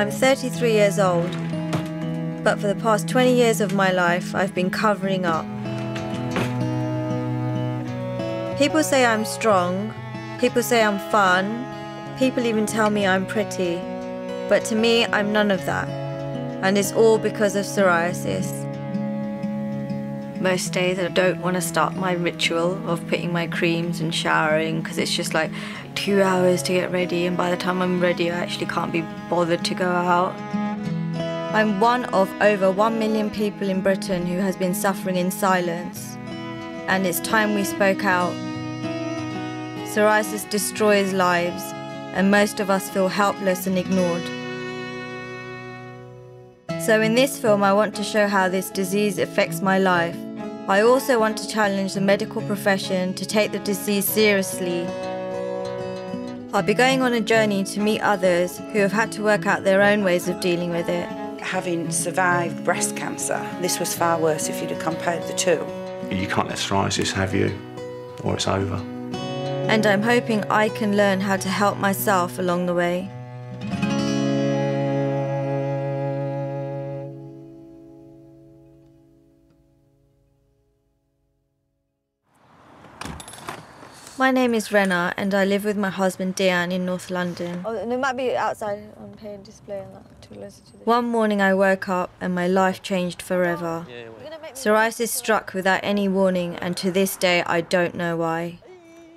I'm 33 years old, but for the past 20 years of my life, I've been covering up. People say I'm strong, people say I'm fun, people even tell me I'm pretty, but to me, I'm none of that, and it's all because of psoriasis. Most days I don't want to start my ritual of putting my creams and showering because it's just like two hours to get ready, and by the time I'm ready, I actually can't be bothered to go out. I'm one of over one million people in Britain who has been suffering in silence, and it's time we spoke out. Psoriasis destroys lives, and most of us feel helpless and ignored. So, in this film, I want to show how this disease affects my life. I also want to challenge the medical profession to take the disease seriously. I'll be going on a journey to meet others who have had to work out their own ways of dealing with it. Having survived breast cancer, this was far worse if you'd have compared the two. You can't let psoriasis have you, or it's over. And I'm hoping I can learn how to help myself along the way. My name is Rena and I live with my husband Diane in North London. Oh, and it might be outside on pay display and that to listen to this. One morning I woke up and my life changed forever. Psoriasis struck without any warning and to this day I don't know why.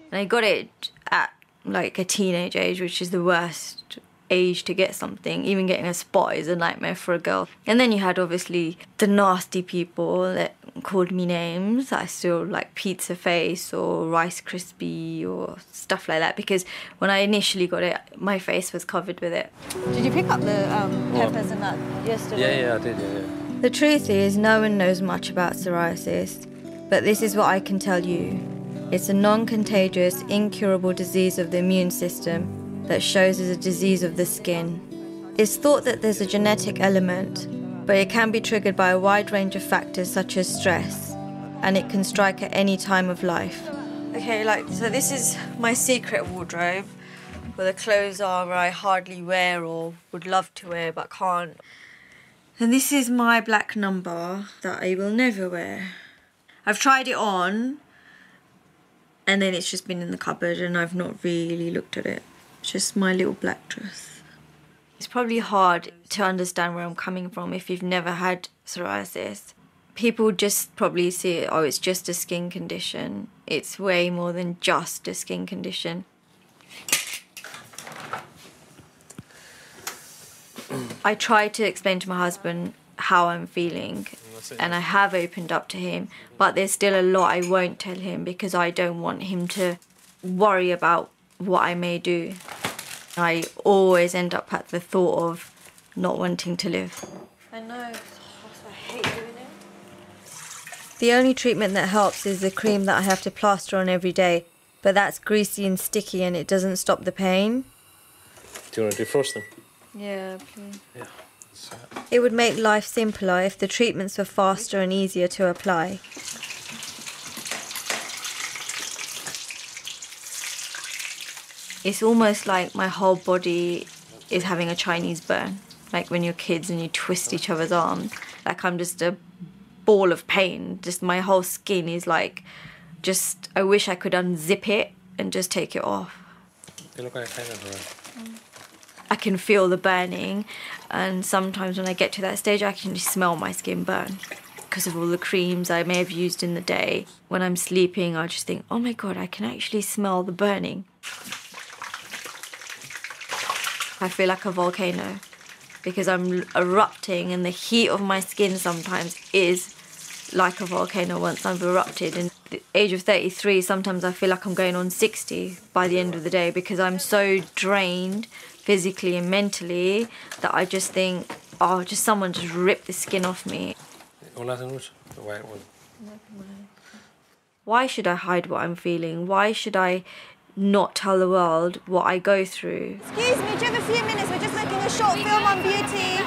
And I got it at like a teenage age, which is the worst age to get something. Even getting a spot is a nightmare for a girl. And then you had obviously the nasty people that called me names. I still like pizza face or rice crispy or stuff like that because when I initially got it, my face was covered with it. Did you pick up the um, What? peppers and that yesterday? Yeah, yeah, I did, yeah, yeah. The truth is, no one knows much about psoriasis, but this is what I can tell you. It's a non contagious, incurable disease of the immune system that shows as a disease of the skin. It's thought that there's a genetic element, but it can be triggered by a wide range of factors such as stress, and it can strike at any time of life. Okay, like, so this is my secret wardrobe, where the clothes are I hardly wear or would love to wear but can't. And this is my black number that I will never wear. I've tried it on and then it's just been in the cupboard and I've not really looked at it. It's just my little black dress. It's probably hard to understand where I'm coming from if you've never had psoriasis. People just probably see it, oh, it's just a skin condition. It's way more than just a skin condition. I try to explain to my husband how I'm feeling, and I have opened up to him, but there's still a lot I won't tell him because I don't want him to worry about what I may do. I always end up at the thought of not wanting to live. I know. I hate doing it. The only treatment that helps is the cream that I have to plaster on every day, but that's greasy and sticky and it doesn't stop the pain. Do you want to defrost them? Yeah, please. Yeah. It would make life simpler if the treatments were faster and easier to apply. It's almost like my whole body is having a Chinese burn. Like when you're kids and you twist each other's arms. Like I'm just a ball of pain. Just my whole skin is like, just, I wish I could unzip it and just take it off. You look like kind of uh, I can feel the burning, and sometimes when I get to that stage, I can just smell my skin burn because of all the creams I may have used in the day. When I'm sleeping, I just think, oh my god, I can actually smell the burning. I feel like a volcano because I'm erupting, and the heat of my skin sometimes is like a volcano once I've erupted. And at the age of 33, sometimes I feel like I'm going on 60 by the end of the day because I'm so drained physically and mentally that I just think, oh, just someone just rip the skin off me. Hola, Sanus. The white one. Why should I hide what I'm feeling? Why should I not tell the world what I go through? Excuse me, do you have a few minutes? We're just making a short film on beauty.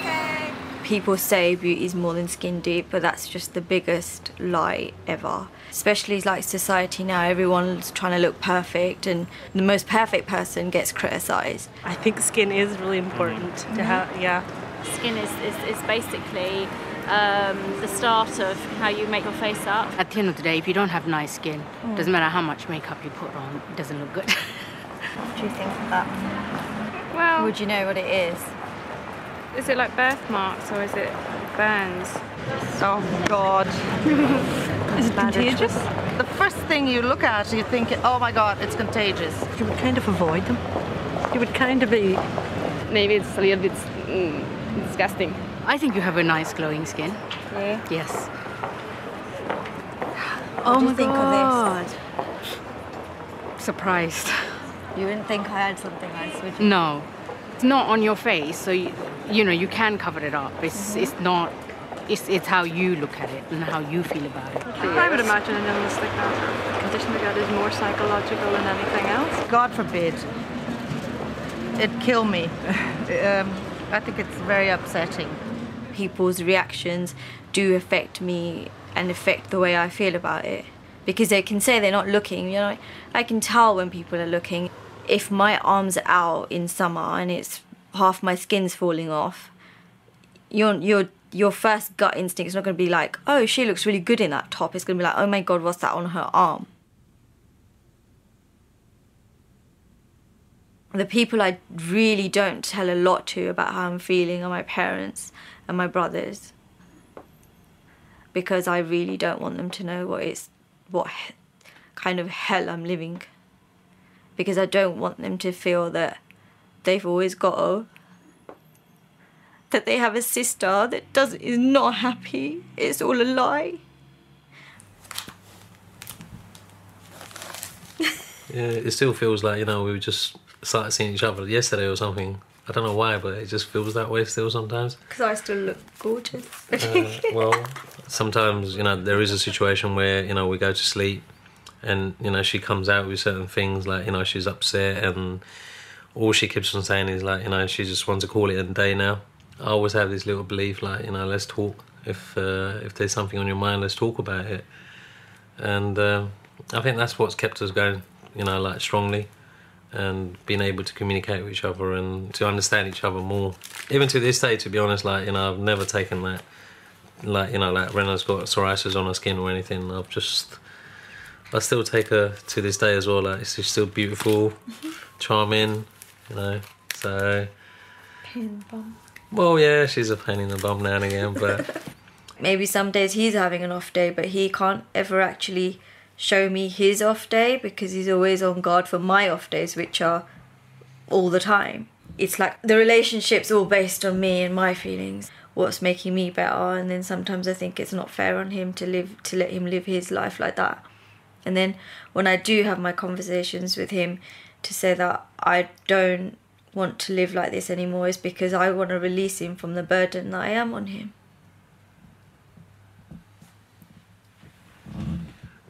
Okay. People say beauty is more than skin deep, but that's just the biggest lie ever. Especially like society now, everyone's trying to look perfect, and the most perfect person gets criticized. I think skin is really important to mm-hmm. have, yeah. Skin is, is, is basically um, the start of how you make your face up. At the end of the day, if you don't have nice skin, doesn't matter how much makeup you put on, it doesn't look good. What do you think of that? Well, Would you know what it is? is it like birthmarks or is it burns? Oh God. Is it contagious? The first thing you look at, you think, oh my God, it's contagious. You would kind of avoid them. You would kind of be. Maybe it's a little bit mm, disgusting. I think you have a nice glowing skin. Yeah. Yes. What oh do you my think God. of Surprised. You didn't think I had something nice, would you? No, it's not on your face, so you, you know you can cover it up. It's it's not. It's it's how you look at it and how you feel about it. I would imagine an illness like that, or a condition like that, is more psychological than anything else. God forbid. It'd kill me. um, I think it's very upsetting. People's reactions do affect me and affect the way I feel about it. Because they can say they're not looking, you know. I can tell when people are looking. If my arms are out in summer and it's half my skin's falling off, your your your first gut instinct is not going to be like, oh, she looks really good in that top. It's going to be like, oh my god, what's that on her arm? The people I really don't tell a lot to about how I'm feeling are my parents and my brothers, because I really don't want them to know what it's what kind of hell I'm living. Because I don't want them to feel that they've always got a that they have a sister that does is not happy. It's all a lie. Yeah, it still feels like, you know, we just started seeing each other yesterday or something. I don't know why, but it just feels that way still sometimes. Because I still look gorgeous. Uh, well, sometimes, you know, there is a situation where, you know, we go to sleep and, you know, she comes out with certain things like, you know, she's upset and all she keeps on saying is like, you know, she just wants to call it a day now. I always have this little belief like, you know, let's talk. If uh, if there's something on your mind, let's talk about it. And uh, I think that's what's kept us going, you know, like strongly and being able to communicate with each other and to understand each other more. Even to this day, to be honest, like, you know, I've never taken that, like, you know, like Rena's got psoriasis on her skin or anything. I've just, I still take her to this day as well. Like, she's still beautiful, mm-hmm. charming, you know, so. Well, yeah, she's a pain in the bum now and again, but Maybe some days he's having an off day, but he can't ever actually show me his off day because he's always on guard for my off days, which are all the time. It's like the relationship's all based on me and my feelings, what's making me better, and then sometimes I think it's not fair on him to live to let him live his life like that. And then when I do have my conversations with him to say that I don't want to live like this anymore is because I want to release him from the burden that I am on him.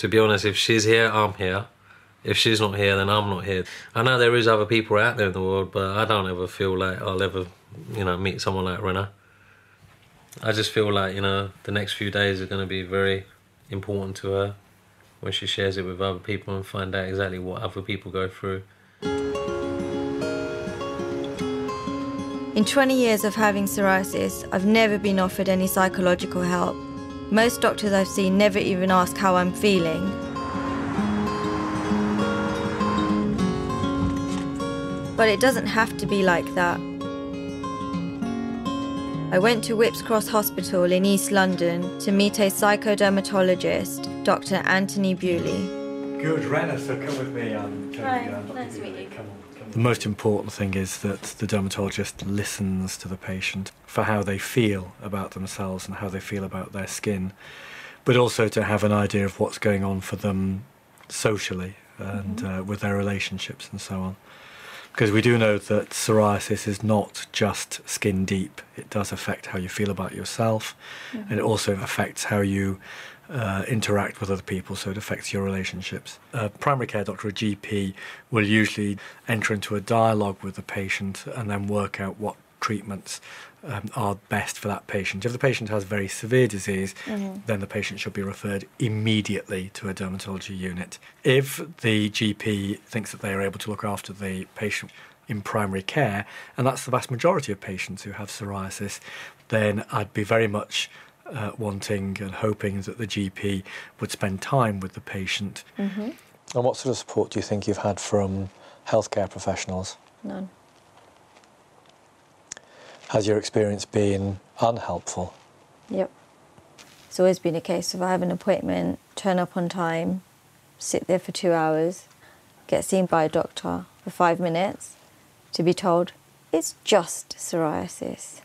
To be honest, if she's here, I'm here. If she's not here, then I'm not here. I know there is other people out there in the world, but I don't ever feel like I'll ever, you know, meet someone like Rena. I just feel like, you know, the next few days are going to be very important to her when she shares it with other people and find out exactly what other people go through. In 20 years of having psoriasis, I've never been offered any psychological help. Most doctors I've seen never even ask how I'm feeling. But it doesn't have to be like that. I went to Whipps Cross Hospital in East London to meet a psychodermatologist, Dr. Anthony Bewley. Good, Rena, so come with me. I'm Hi, Tony, um, nice to meet you. Come on. The most important thing is that the dermatologist listens to the patient for how they feel about themselves and how they feel about their skin, but also to have an idea of what's going on for them socially and uh, with their relationships and so on. Because we do know that psoriasis is not just skin deep. It does affect how you feel about yourself, and it also affects how you uh, interact with other people, so it affects your relationships. A primary care doctor, a GP, will usually enter into a dialogue with the patient and then work out what treatments um, are best for that patient. If the patient has very severe disease, Mhm. then the patient should be referred immediately to a dermatology unit. If the GP thinks that they are able to look after the patient in primary care, and that's the vast majority of patients who have psoriasis, then I'd be very much uh, wanting and hoping that the GP would spend time with the patient. Mm-hmm. And what sort of support do you think you've had from healthcare professionals? None. Has your experience been unhelpful? Yep. It's always been a case of I have an appointment, turn up on time, sit there for two hours, get seen by a doctor for five minutes, to be told it's just psoriasis.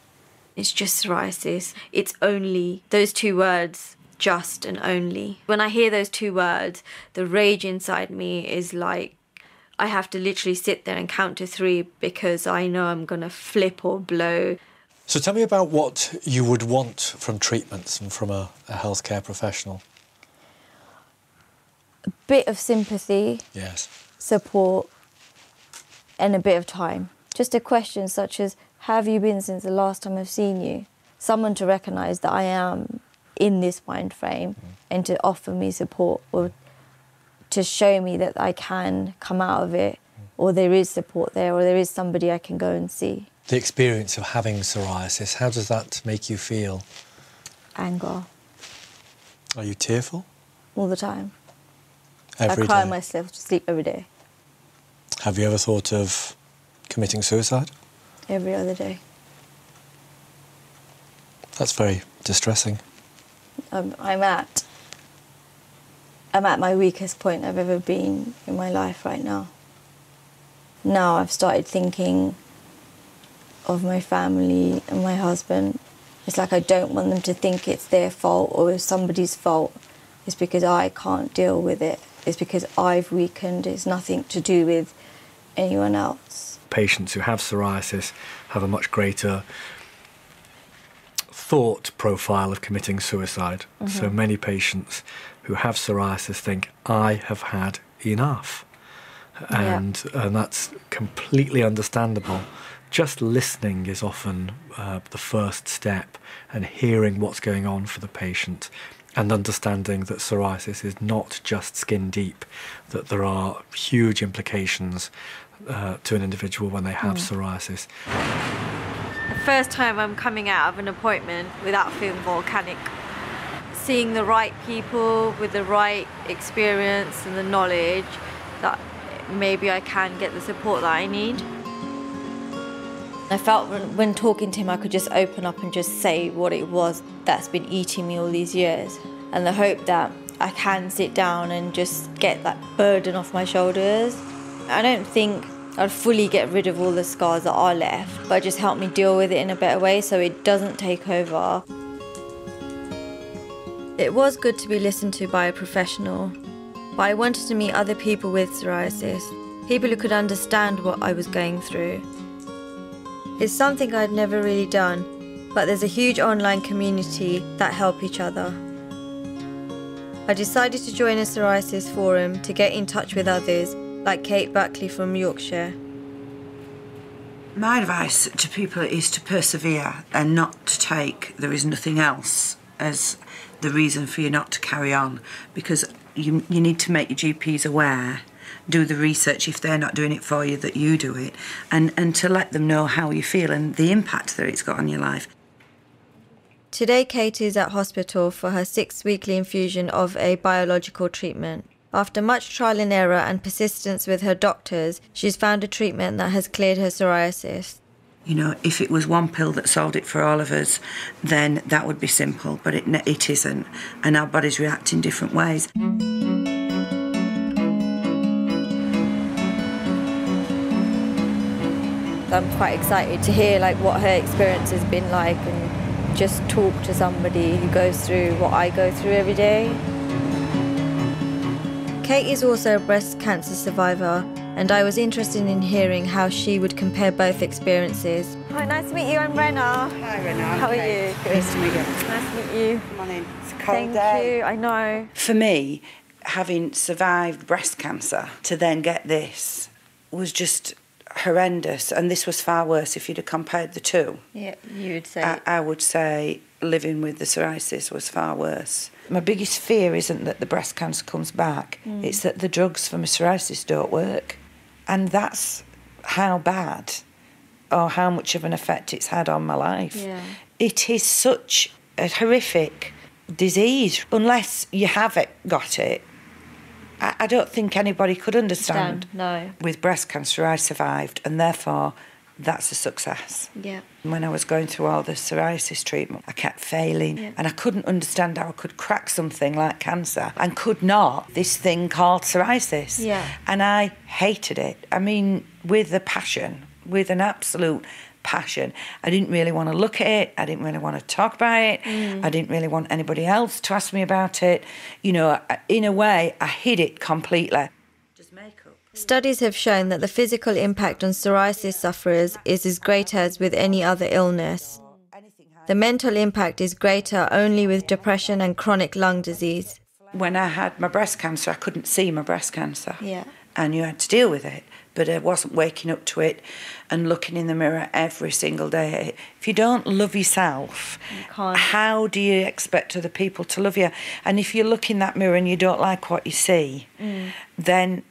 It's just psoriasis. It's only those two words, just and only. When I hear those two words, the rage inside me is like I have to literally sit there and count to three because I know I'm going to flip or blow. So tell me about what you would want from treatments and from a, a healthcare professional. A bit of sympathy, Yes. support, and a bit of time. Just a question such as How have you been since the last time I've seen you? Someone to recognise that I am in this mind frame mm-hmm. and to offer me support or to show me that I can come out of it mm-hmm. or there is support there or there is somebody I can go and see. The experience of having psoriasis, how does that make you feel? Anger Are you tearful? all the time. Every I cry day? myself to sleep every day, Have you ever thought of committing suicide? Every other day. That's very distressing. I'm, I'm at I'm at my weakest point I've ever been in my life right now. Now I've started thinking of my family and my husband. It's like I don't want them to think it's their fault or it's somebody's fault. It's because I can't deal with it. It's because I've weakened. It's nothing to do with anyone else. Patients who have psoriasis have a much greater thought profile of committing suicide. So Mhm. many patients who have psoriasis think, I have had enough. Yeah. And, and that's completely understandable. Just listening is often uh, the first step, and hearing what's going on for the patient, and understanding that psoriasis is not just skin deep, that there are huge implications uh, to an individual when they have Mm. psoriasis. The first time I'm coming out of an appointment without feeling volcanic. Seeing the right people with the right experience and the knowledge that maybe I can get the support that I need. I felt when, when talking to him, I could just open up and just say what it was that's been eating me all these years. And the hope that I can sit down and just get that burden off my shoulders. I don't think I'd fully get rid of all the scars that are left, but just help me deal with it in a better way so it doesn't take over. It was good to be listened to by a professional, but I wanted to meet other people with psoriasis, people who could understand what I was going through. It's something I'd never really done, but there's a huge online community that help each other. I decided to join a psoriasis forum to get in touch with others, like Kate Buckley from Yorkshire. My advice to people is to persevere and not to take there is nothing else as the reason for you not to carry on because you, you need to make your GPs aware, do the research if they're not doing it for you, that you do it, and, and to let them know how you feel and the impact that it's got on your life. Today, Kate is at hospital for her sixth weekly infusion of a biological treatment. After much trial and error and persistence with her doctors, she's found a treatment that has cleared her psoriasis. You know, if it was one pill that solved it for all of us, then that would be simple, but it, it isn't, and our bodies react in different ways. I'm quite excited to hear like what her experience has been like and just talk to somebody who goes through what I go through every day. Kate is also a breast cancer survivor, and I was interested in hearing how she would compare both experiences. Hi, nice to meet you. I'm Renna. Hi, Renna. How are you? Nice to meet you. Nice to meet you. Come on in. It's a cold Thank day. you. I know. For me, having survived breast cancer to then get this was just horrendous, and this was far worse if you'd have compared the two. Yeah, you would say. I, I would say living with the psoriasis was far worse. My biggest fear isn't that the breast cancer comes back, Mm. it's that the drugs for my psoriasis don't work. And that's how bad or how much of an effect it's had on my life. Yeah. It is such a horrific disease. Unless you have it, got it, I, I don't think anybody could understand. No. With breast cancer, I survived, and therefore that's a success. Yeah. When I was going through all the psoriasis treatment, I kept failing Yeah. and I couldn't understand how I could crack something like cancer and could not this thing called psoriasis. Yeah. And I hated it. I mean, with a passion, with an absolute passion. I didn't really want to look at it. I didn't really want to talk about it. Mm. I didn't really want anybody else to ask me about it. You know, in a way, I hid it completely. Studies have shown that the physical impact on psoriasis sufferers is as great as with any other illness. The mental impact is greater only with depression and chronic lung disease. When I had my breast cancer, I couldn't see my breast cancer. Yeah. and you had to deal with it. But I wasn't waking up to it and looking in the mirror every single day. If you don't love yourself, how do you expect other people to love you? And if you look in that mirror and you don't like what you see, Mm. then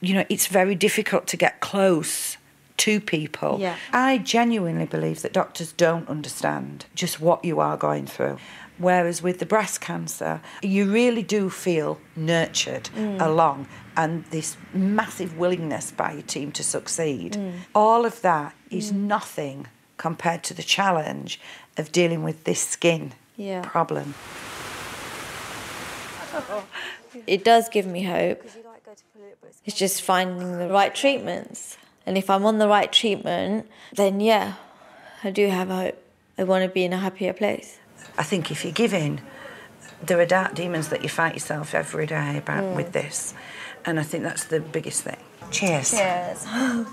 you know it's very difficult to get close to people. Yeah. I genuinely believe that doctors don't understand just what you are going through. Whereas with the breast cancer, you really do feel nurtured Mm. along and this massive willingness by your team to succeed. Mm. All of that is nothing compared to the challenge of dealing with this skin Yeah. problem. It does give me hope. It's just finding the right treatments. And if I'm on the right treatment, then yeah, I do have hope. I want to be in a happier place. I think if you give in, there are dark demons that you fight yourself every day about Mm. with this. And I think that's the biggest thing. Cheers. Cheers.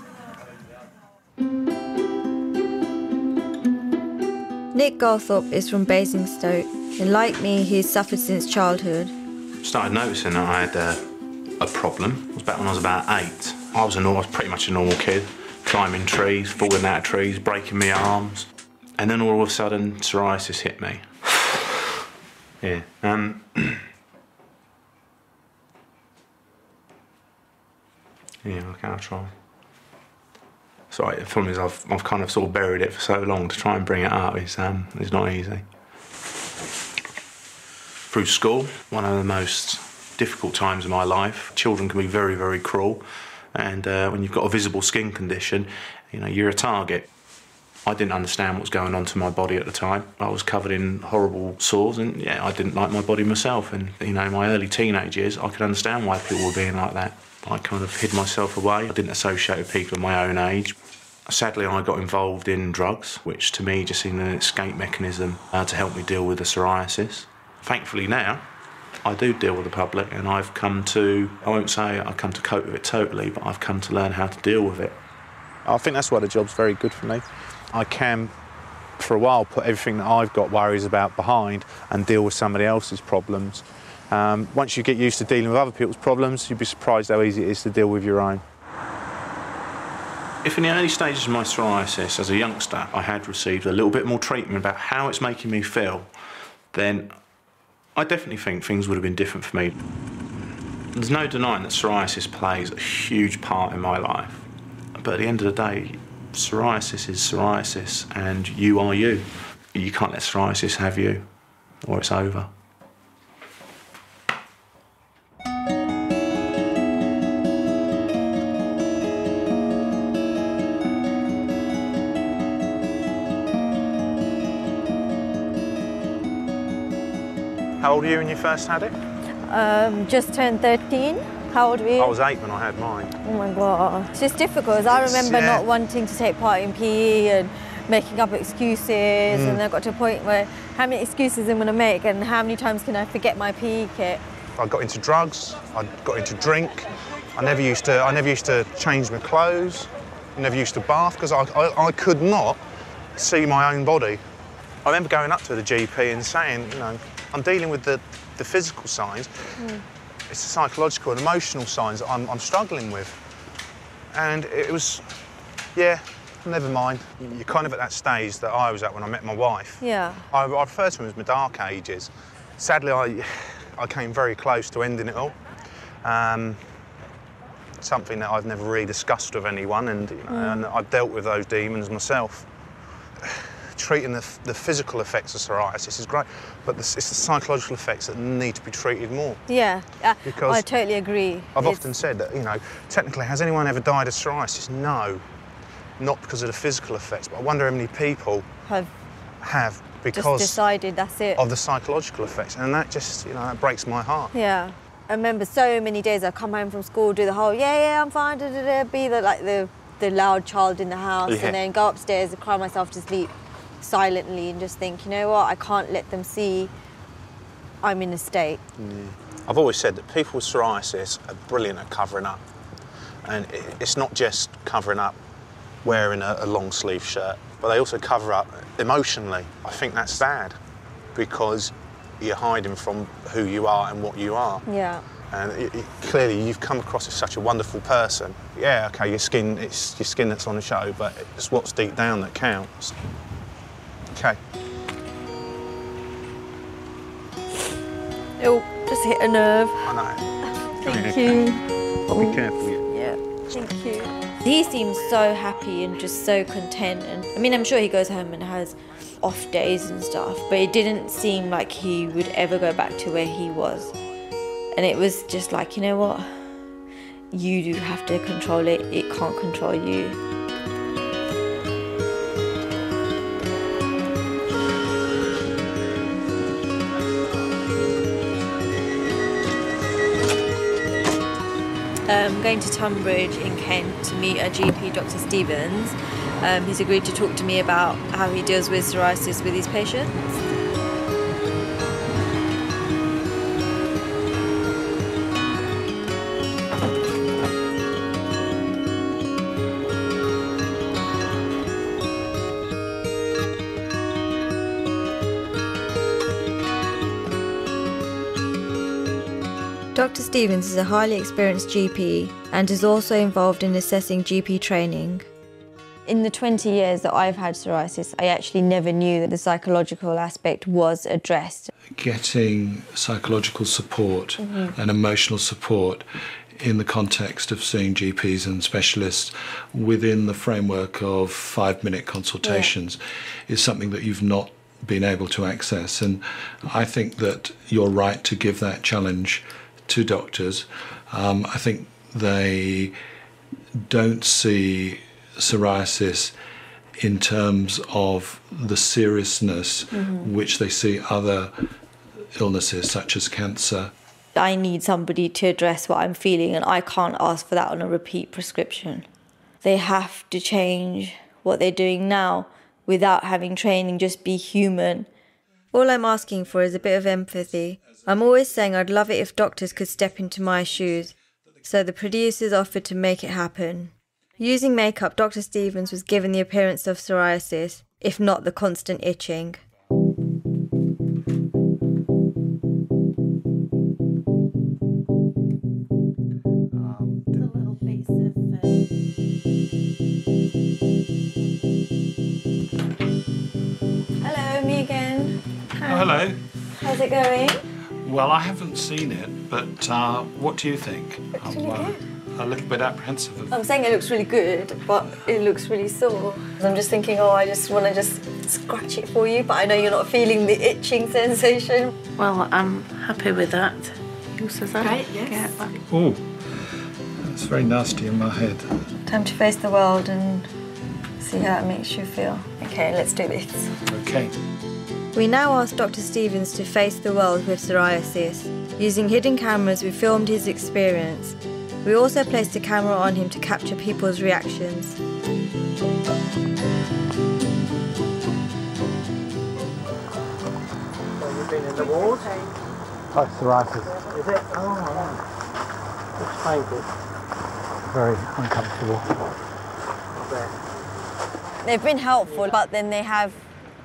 Nick Garthorpe is from Basingstoke, and like me, he's suffered since childhood. started noticing that I had uh, a problem. It was back when I was about eight. I was a I was pretty much a normal kid, climbing trees, falling out of trees, breaking my arms, and then all of a sudden psoriasis hit me. yeah. Um, yeah. Okay, I'll try. Sorry, the problem is I've, I've kind of sort of buried it for so long to try and bring it up is um, is not easy through school, one of the most difficult times in my life. Children can be very, very cruel, and uh, when you've got a visible skin condition, you know you're a target. I didn't understand what was going on to my body at the time. I was covered in horrible sores, and yeah, I didn't like my body myself. And you know, in my early teenage years, I could understand why people were being like that. I kind of hid myself away. I didn't associate with people of my own age. Sadly, I got involved in drugs, which to me just seemed an escape mechanism uh, to help me deal with the psoriasis. Thankfully, now I do deal with the public, and I've come to, I won't say I've come to cope with it totally, but I've come to learn how to deal with it. I think that's why the job's very good for me. I can, for a while, put everything that I've got worries about behind and deal with somebody else's problems. Um, once you get used to dealing with other people's problems, you'd be surprised how easy it is to deal with your own. If in the early stages of my psoriasis as a youngster I had received a little bit more treatment about how it's making me feel, then I definitely think things would have been different for me. There's no denying that psoriasis plays a huge part in my life. But at the end of the day, psoriasis is psoriasis and you are you. You can't let psoriasis have you or it's over. How old were you when you first had it? Um, just turned 13. How old were you? I was eight when I had mine. Oh my god. It's just difficult. 'cause I remember yeah. not wanting to take part in PE and making up excuses, Mm. and I got to a point where how many excuses am I going to make, and how many times can I forget my PE kit? I got into drugs. I got into drink. I never used to. I never used to change my clothes. I never used to bath because I, I, I could not see my own body. I remember going up to the GP and saying, you know, I'm dealing with the, the physical signs. It's the psychological and emotional signs that I'm, I'm struggling with. And it was Yeah, never mind. You're kind of at that stage that I was at when I met my wife. Yeah. I, I refer to them as my dark ages. Sadly, I, I came very close to ending it all. Um, something that I've never really discussed with anyone, and, you know, Mm. and I've dealt with those demons myself. Treating the, the physical effects of psoriasis is great, but the, it's the psychological effects that need to be treated more. Yeah, uh, Because I totally agree. I've It's- often said that, you know, technically, has anyone ever died of psoriasis? No, not because of the physical effects, but I wonder how many people have have just because decided that's it. of the psychological effects, and that just, you know, that breaks my heart. Yeah. I remember so many days I come home from school, do the whole yeah yeah I'm fine, da, da, da, be the like the the loud child in the house, Yeah. and then go upstairs and cry myself to sleep silently and just think, you know what, I can't let them see I'm in a state. Mm. I've always said that people with psoriasis are brilliant at covering up, and it's not just covering up wearing a, a long sleeve shirt, but they also cover up emotionally. I think that's sad because you're hiding from who you are and what you are. Yeah. And it, it- clearly, you've come across as such a wonderful person. Yeah, okay, your skin, it's your skin that's on the show, but it's what's deep down that counts. Okay. Oh, just hit a nerve. I know. Thank you. Be careful. Yeah, thank you. He seems so happy and just so content. And I mean, I'm sure he goes home and has off days and stuff, but it didn't seem like he would ever go back to where he was. And it was just like, you know what? You do have to control it, it can't control you. Going to Tunbridge in Kent to meet a GP, Dr. Stevens. Um, he's agreed to talk to me about how he deals with psoriasis with his patients. Stevens is a highly experienced GP and is also involved in assessing GP training. In the 20 years that I've had psoriasis, I actually never knew that the psychological aspect was addressed. getting psychological support Mhm. and emotional support in the context of seeing GPs and specialists within the framework of five minute consultations is something that you've not been able to access. And I think that you're right to give that challenge to doctors. Um, I think they don't see psoriasis in terms of the seriousness Mhm. which they see other illnesses such as cancer. I need somebody to address what I'm feeling, and I can't ask for that on a repeat prescription. They have to change what they're doing now without having training, just be human. All I'm asking for is a bit of empathy. I'm always saying I'd love it if doctors could step into my shoes. So the producers offered to make it happen. Using makeup, Dr. Stevens was given the appearance of psoriasis, if not the constant itching. Uh, hello, me again. Oh, hello. How's it going? Well, I haven't seen it, but uh, what do you think? I'm really uh, a little bit apprehensive of I'm saying it looks really good, but it looks really sore. I'm just thinking, oh, I just want to just scratch it for you, but I know you're not feeling the itching sensation. Well, I'm happy with that. Who says that? Great, yes. Oh, it's very nasty in my head. Time to face the world and see how it makes you feel. Okay, let's do this. Okay. We now ask Dr. Stevens to face the world with psoriasis. Using hidden cameras, we filmed his experience. We also placed a camera on him to capture people's reactions. Oh, you've been in the ward? Oh, psoriasis. Is it? Oh, right. Looks painful. Very uncomfortable. They've been helpful, but then they have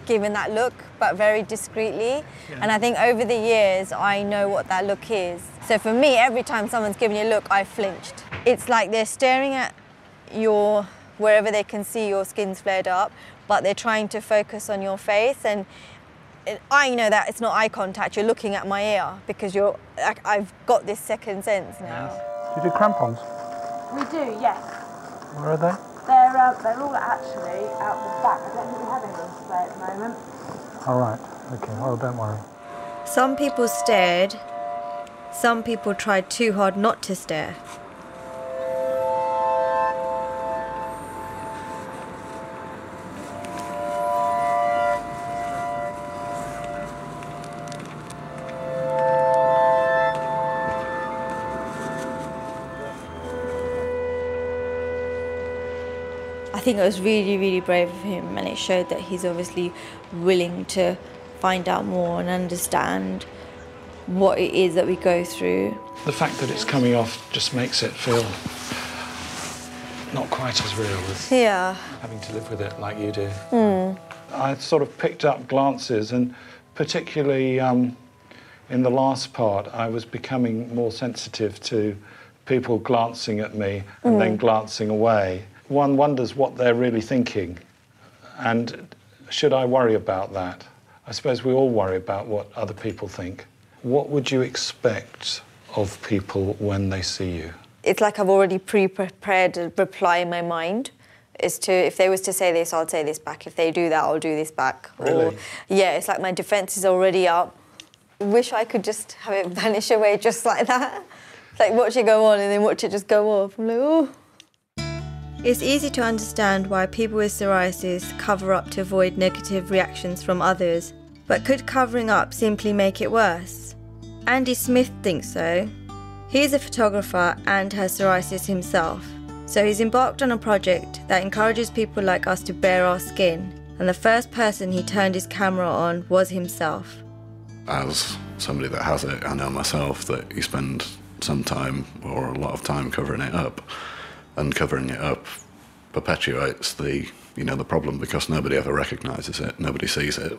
given that look, but very discreetly. And I think over the years, I know what that look is. So for me, every time someone's given you a look, I flinched. It's like they're staring at your wherever they can see your skin's flared up, but they're trying to focus on your face. And I know that it's not eye contact, you're looking at my ear because you're, I've got this second sense now. Do you do crampons? We do, yes. Where are they? They're, uh, they're all actually out the back. I don't think we have any on display at the moment. All right. Okay. Oh, don't worry. Some people stared, some people tried too hard not to stare. Think it was really, really brave of him, and it showed that he's obviously willing to find out more and understand what it is that we go through. The fact that it's coming off just makes it feel not quite as real as Yeah. having to live with it like you do. Hmm. I sort of picked up glances, and particularly um, in the last part, I was becoming more sensitive to people glancing at me and Mm. then glancing away. One wonders what they're really thinking, and should I worry about that? I suppose we all worry about what other people think. What would you expect of people when they see you? It's like I've already pre-prepared a reply in my mind. Is to if they was to say this, I'll say this back. If they do that, I'll do this back. Or yeah, it's like my defense is already up. Wish I could just have it vanish away just like that. It's like watch it go on and then watch it just go off. I'm like, oh. It's easy to understand why people with psoriasis cover up to avoid negative reactions from others. But could covering up simply make it worse? Andy Smith thinks so. He's a photographer and has psoriasis himself. So he's embarked on a project that encourages people like us to bare our skin. And the first person he turned his camera on was himself. As somebody that has it, I know myself that you spend some time or a lot of time covering it up, and covering it up perpetuates the you know the problem because nobody ever recognises it, nobody sees it.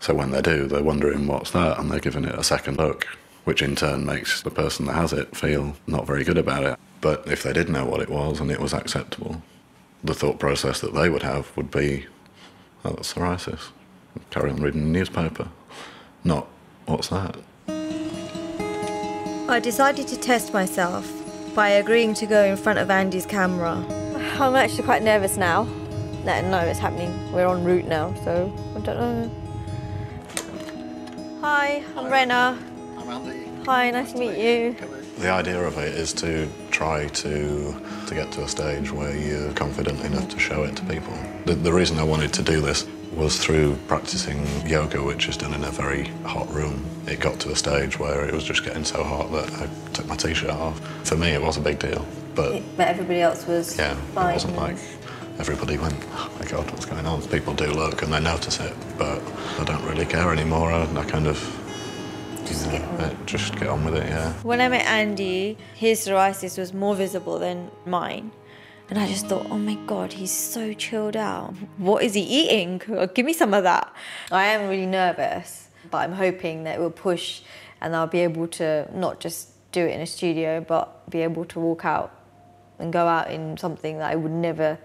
So when they do, they're wondering what's that, and they're giving it a second look, which in turn makes the person that has it feel not very good about it. But if they did know what it was and it was acceptable, the thought process that they would have would be, "Oh, that's psoriasis." Carry on reading the newspaper. Not, what's that? I decided to test myself by agreeing to go in front of Andy's camera. I'm actually quite nervous now. Let him know it's happening. We're en route now, so I don't know. Hi, I'm Renna. I'm Andy. Hi, nice to meet you. The idea of it is to try to to get to a stage where you're confident enough to show it to people. The, the reason I wanted to do this was through practicing yoga, which is done in a very hot room. It got to a stage where it was just getting so hot that I took my t-shirt off. For me, it was a big deal, but But everybody else was yeah, fine. it wasn't like everybody went, oh my God, what's going on? People do look and they notice it, but I don't really care anymore. I, I kind of just, get on. just get on with it, yeah. When I met Andy, his psoriasis was more visible than mine. And I just thought, oh my god, he's so chilled out. What is he eating? Give me some of that. I am really nervous, but I'm hoping that it will push and I'll be able to not just do it in a studio, but be able to walk out and go out in something that I would never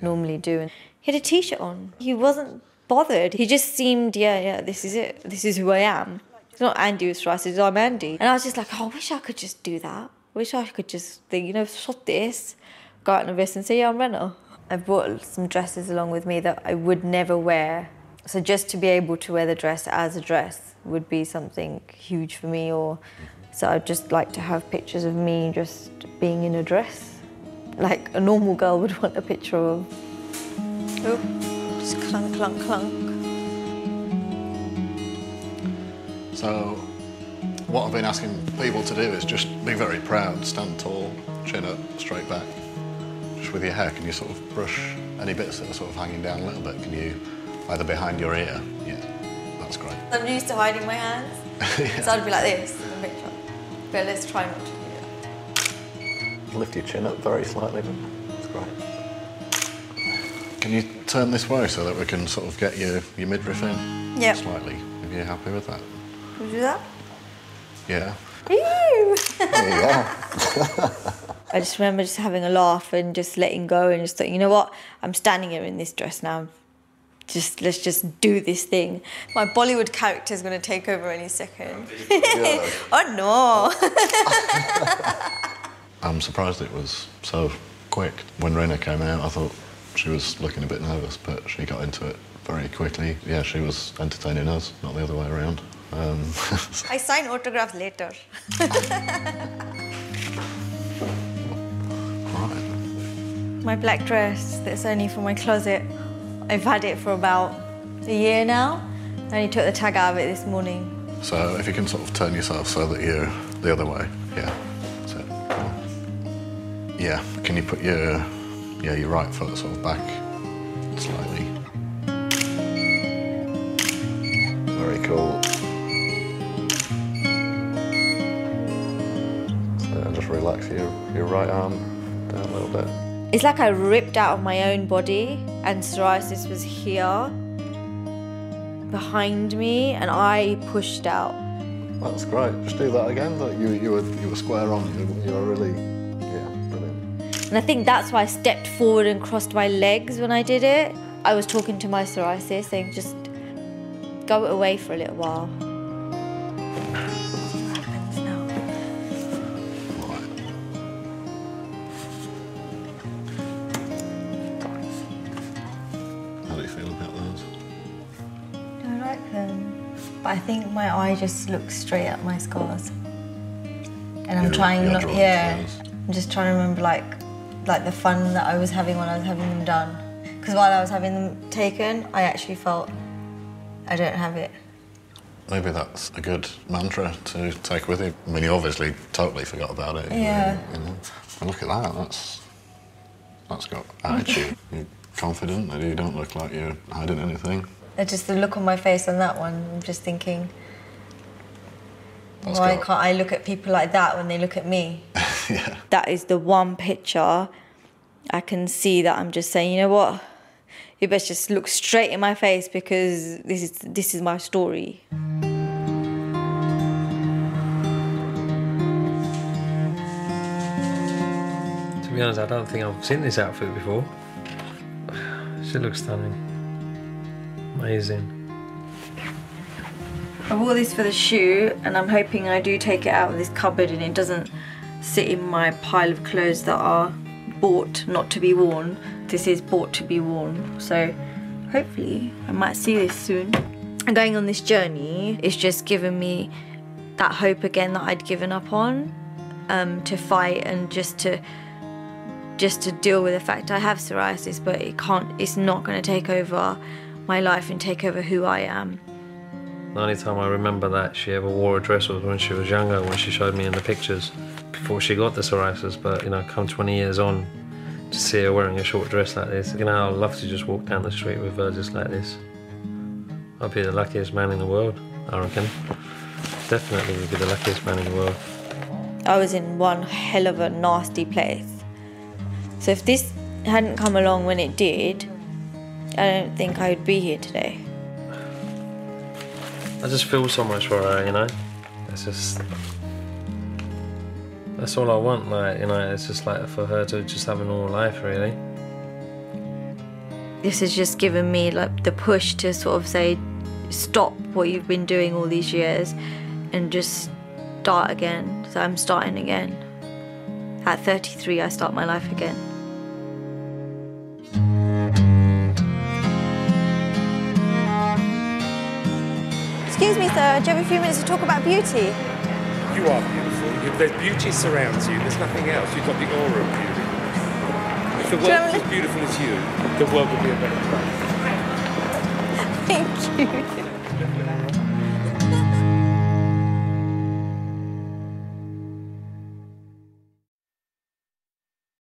normally do. And he had a t shirt on. He wasn't bothered. He just seemed, yeah, yeah, this is it. This is who I am. It's not Andy with psoriasis, I'm Andy. And I was just like, oh, I wish I could just do that. I wish I could just think, you know, shot this, go out in a vest and say, yeah, I'm Renner. I've brought some dresses along with me that I would never wear. So just to be able to wear the dress as a dress would be something huge for me. Or so I'd just like to have pictures of me just being in a dress, like a normal girl would want a picture of. Oh, just clunk, clunk, clunk. So, what I've been asking people to do is just be very proud, stand tall, chin up, straight back. Just with your hair, can you sort of brush any bits that are sort of hanging down a little bit? Can you, either behind your ear? Yeah, that's great. I'm used to hiding my hands, so I'd be like this in the picture. But let's try not to do that. Lift your chin up very slightly, but that's great. Can you turn this way so that we can sort of get your, your midriff in? Yeah. Slightly. Are you happy with that? Can we do that? Yeah. Ew! There you are. I just remember just having a laugh and just letting go and just thought, you know what? I'm standing here in this dress now. Just let's just do this thing. My Bollywood character is going to take over any second. oh no! I'm surprised it was so quick. When Rena came out, I thought she was looking a bit nervous, but she got into it very quickly. Yeah, she was entertaining us, not the other way around. Um, I sign autographs later. My black dress that's only for my closet. I've had it for about a year now. I only took the tag out of it this morning. so if you can sort of turn yourself so that you're the other way, yeah. Cool. Yeah. Can you put your yeah your right foot sort of back slightly? Very cool. So just relax your your right arm down a little bit. It's like I ripped out of my own body and psoriasis was here behind me and I pushed out. That's great. Just do that again. Look, you you were you were square on. You, you were really yeah brilliant. And I think that's why I stepped forward and crossed my legs when I did it. I was talking to my psoriasis saying just go away for a little while. Think my eye just looks straight at my scars. And I'm You're- trying you're not yeah. I'm just trying to remember like like the fun that I was having when I was having them done. Because while I was having them taken, I actually felt I don't have it. Maybe that's a good mantra to take with you. I mean, you obviously totally forgot about it. Yeah. You know? And look at that. That's that's got attitude. you're confident. and You don't look like you're hiding anything. It's just the look on my face on that one. I'm just thinking, That's why got- can't I look at people like that when they look at me? That is the one picture I can see that I'm just saying, you know what? You best just look straight in my face because this is this is my story. To be honest, I don't think I've seen this outfit before. She looks stunning. Amazing. I wore this for the shoot and I'm hoping I do take it out of this cupboard and it doesn't sit in my pile of clothes that are bought not to be worn. This is bought to be worn. So hopefully I might see this soon. And going on this journey is just given me that hope again that I'd given up on um, to fight and just to just to deal with the fact I have psoriasis but it can't it's not going to take over my life and take over who I am. The only time I remember that she ever wore a dress was when she was younger, when she showed me in the pictures before she got the psoriasis. But you know, come 20 years on, to see her wearing a short dress like this, you know, I'd love to just walk down the street with her just like this. I'd be the luckiest man in the world, I reckon. Definitely would be the luckiest man in the world. I was in one hell of a nasty place. So if this hadn't come along when it did, I don't think I would be here today. I just feel so much for her, you know. It's just that's all I want. Like you know, it's just like for her to just have a normal life, really. This has just given me like the push to sort of say, stop what you've been doing all these years, and just start again. So I'm starting again. At 33, I start my life again. Excuse me, sir. Do you have a few minutes to talk about beauty? You are beautiful. There's beauty surrounds you. There's nothing else. You've got the aura of beauty. If the world was as beautiful as you, the world would be a better place. Thank you.